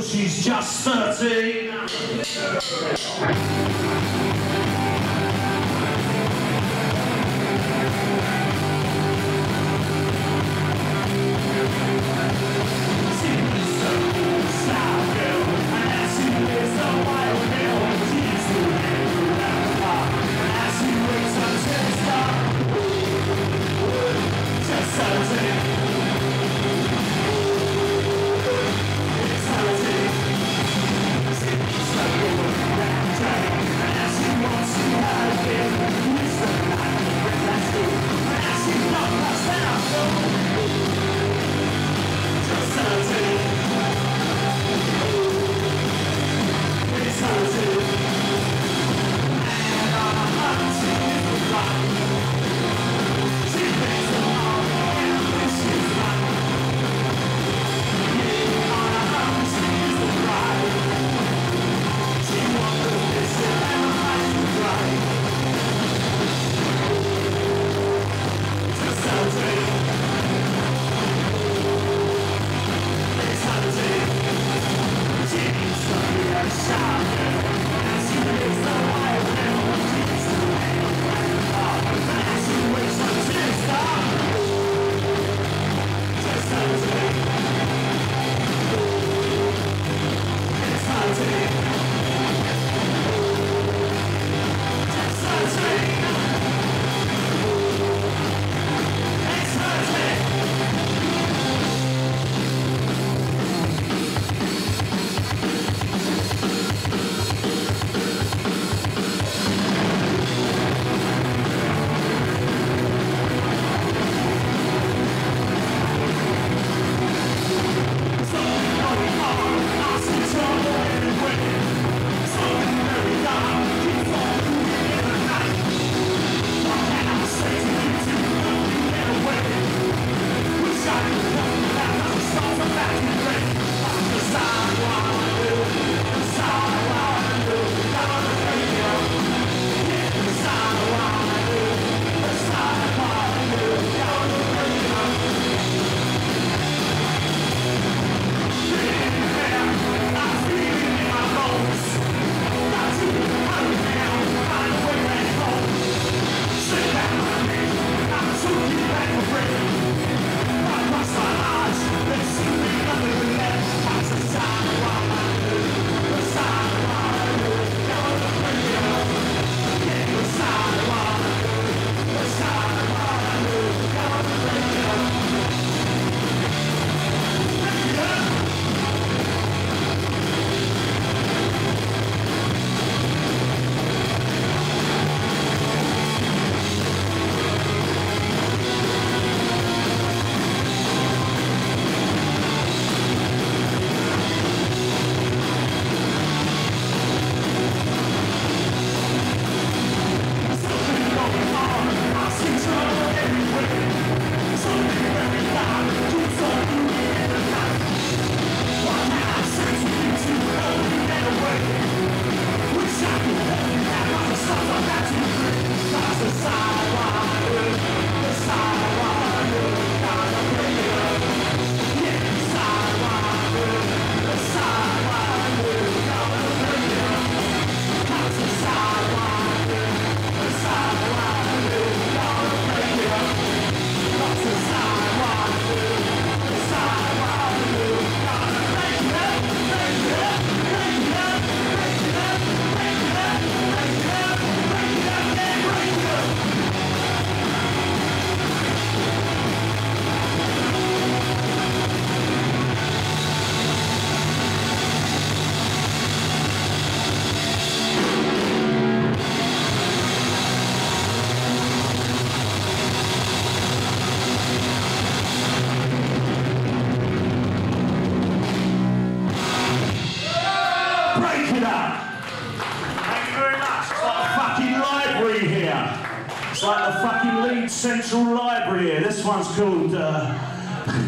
she's just 13.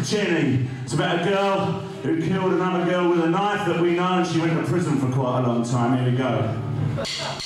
Jenny. It's about a girl who killed another girl with a knife that we know and she went to prison for quite a long time. Here we go.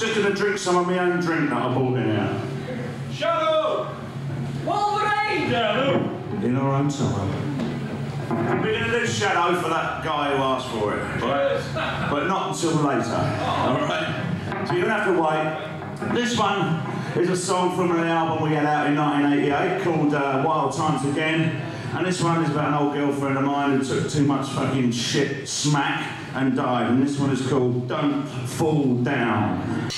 Just gonna drink some of my own drink that I bought in here. Up! Wolverine! In our own time. We're gonna do Shadow for that guy who asked for it, right? But not until later. Alright? So you're gonna have to wait. This one is a song from an album we had out in 1988 called uh, Wild Times Again. And this one is about an old girlfriend of mine who took too much fucking shit smack and died. And this one is called Don't Fall Down.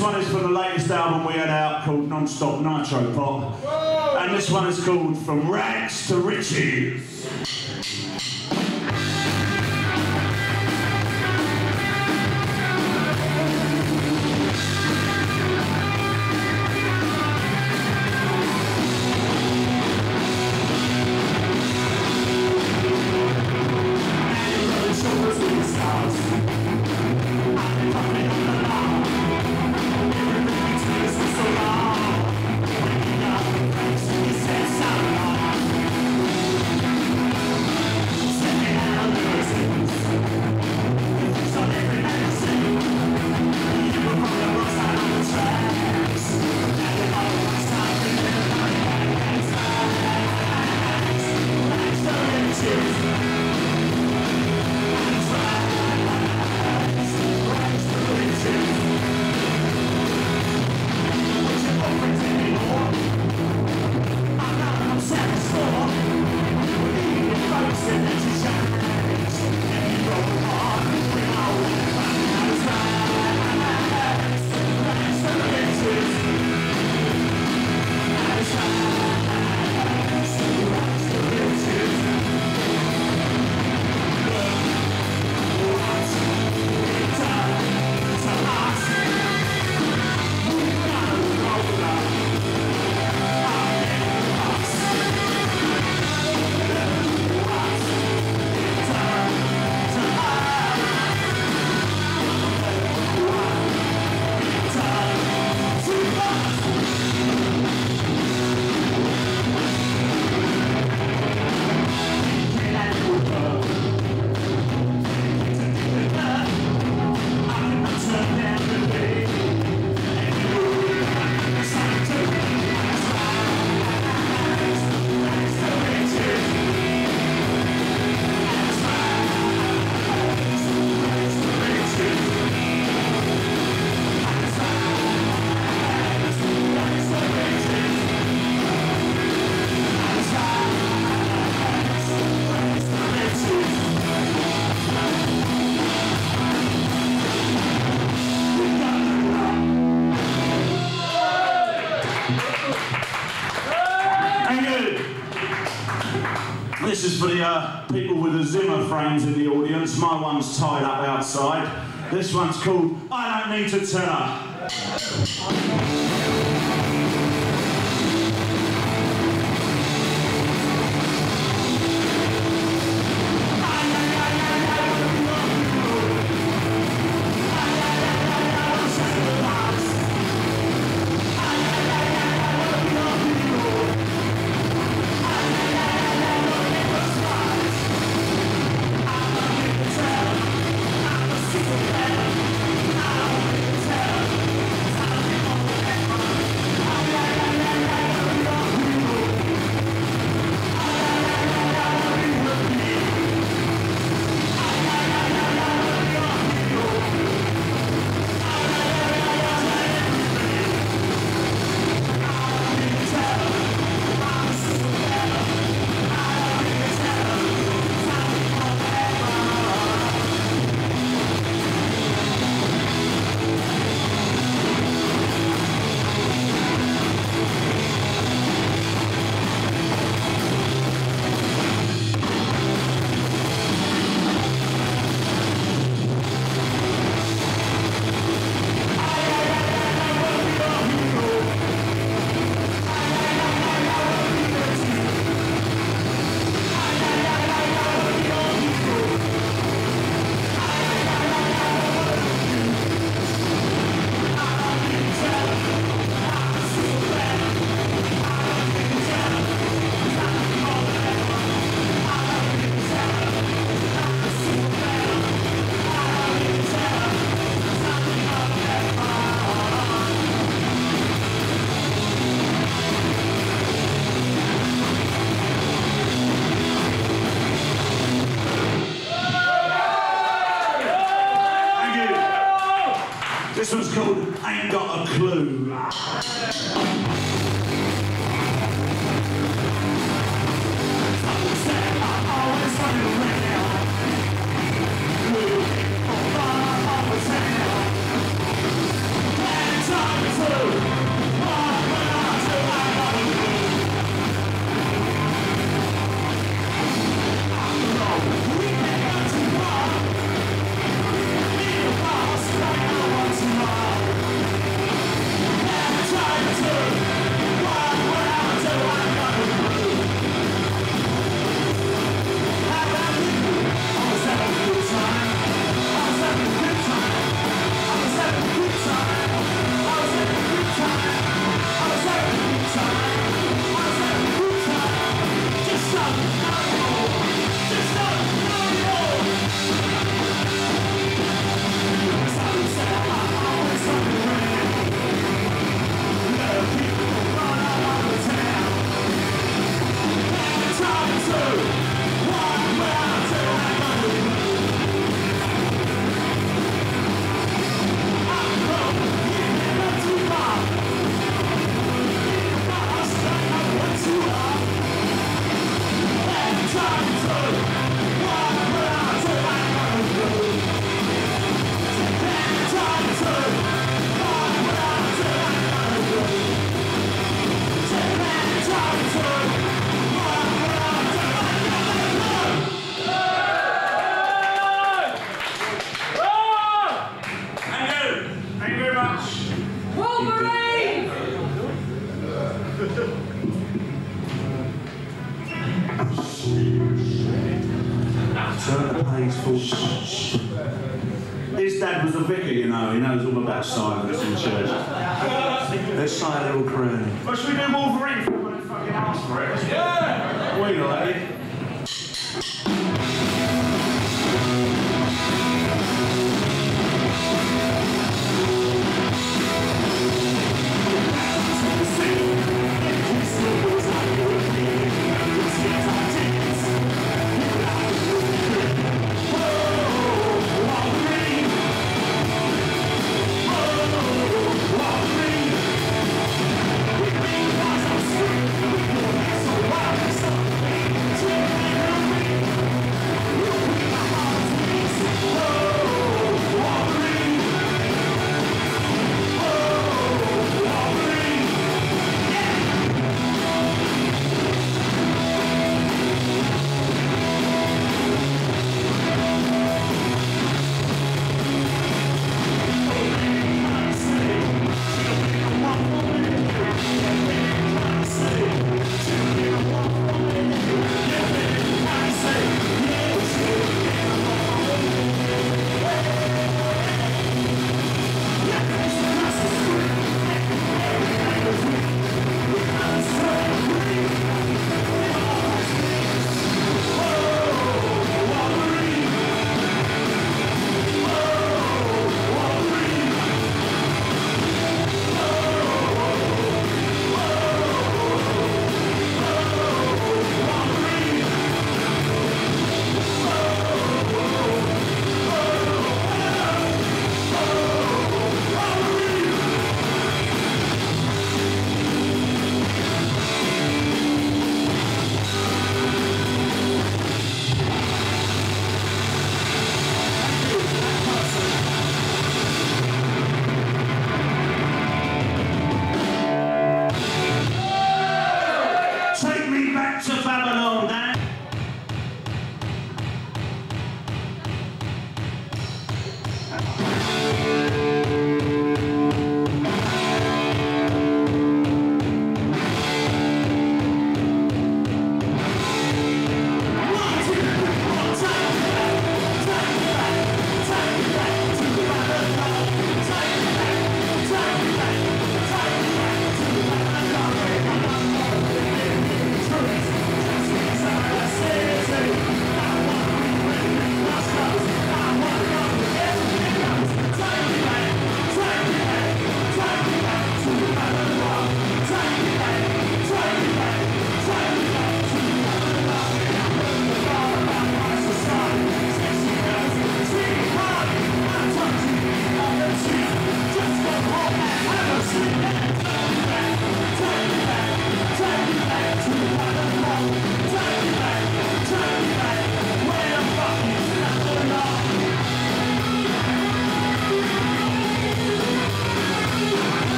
This one is from the latest album we had out called Non-Stop Nitro Pop, and this one is called From Rags to Riches. My one's tied up outside. This one's called I Don't Need to Tell Her.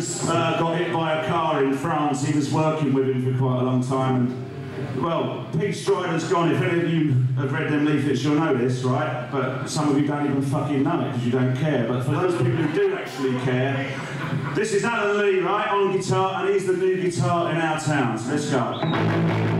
Uh, got hit by a car in France, he was working with him for quite a long time. And, well, Pete Stride's gone. If any of you have read them leaflets, you'll know this, right? But some of you don't even fucking know it because you don't care. But for those people who do actually care, this is Alan Lee, right, on guitar, and he's the new guitar in our town. So let's go.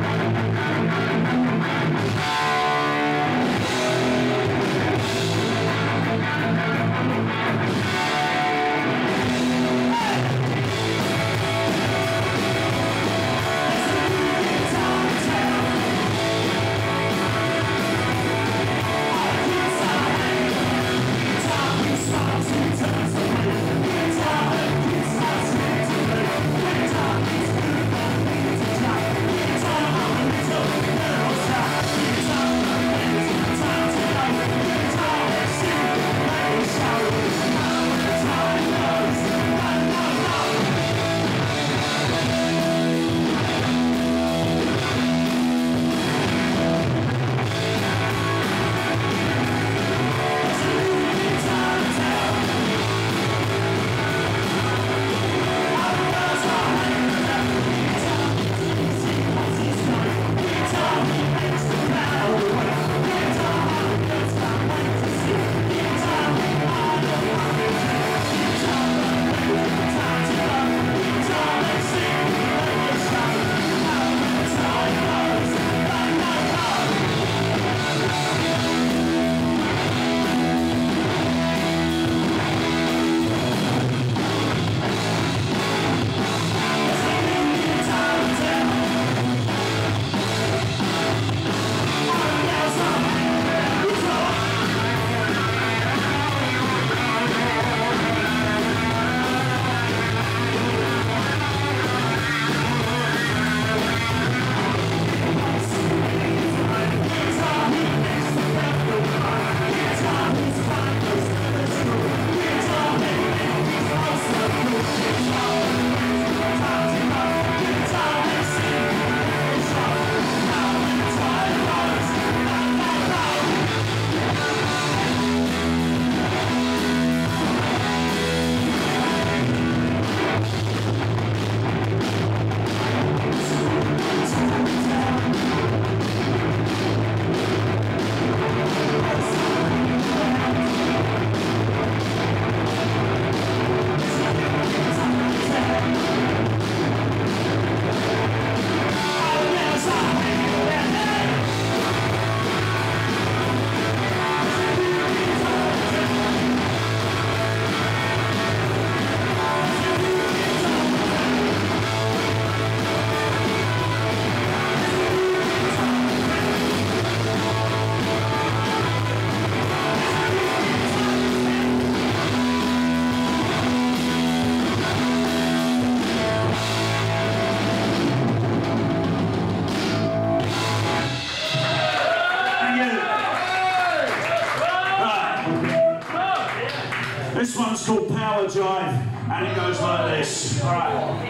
Jive, and it goes like this. All right.